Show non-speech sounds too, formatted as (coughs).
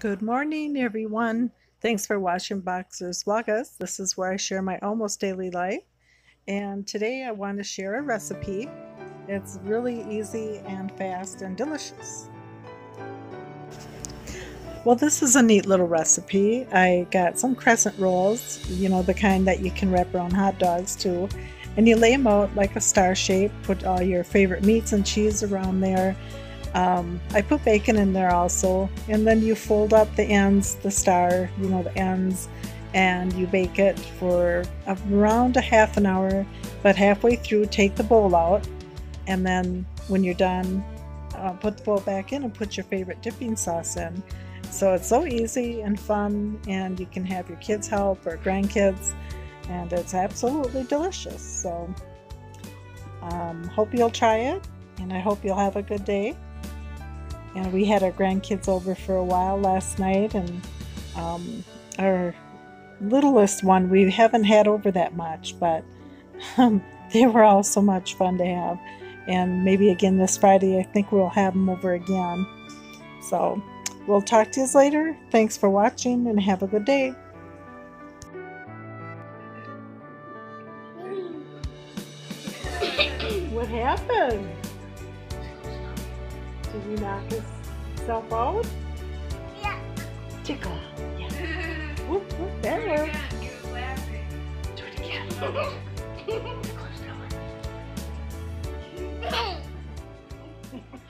Good morning, everyone. Thanks for watching Boxers Vlogus. This is where I share my almost daily life. And today I want to share a recipe. It's really easy and fast and delicious. Well, this is a neat little recipe. I got some crescent rolls, you know, the kind that you can wrap around hot dogs too. And you lay them out like a star shape, put all your favorite meats and cheese around there um, I put bacon in there also, and then you fold up the ends, the star, you know, the ends, and you bake it for around a half an hour. But halfway through, take the bowl out, and then when you're done, uh, put the bowl back in and put your favorite dipping sauce in. So it's so easy and fun, and you can have your kids help or grandkids, and it's absolutely delicious. So, um, hope you'll try it, and I hope you'll have a good day and we had our grandkids over for a while last night and um, our littlest one we haven't had over that much but um, (laughs) they were all so much fun to have. And maybe again this friday i think we'll have them over again. So we'll talk to you later. Thanks for watching and have a good day. (coughs) What happened to you knock out? Yeah. Tickle. Yeah. whoop, whoop, better. Do it again. (laughs) Tickler's doing (laughs) (laughs)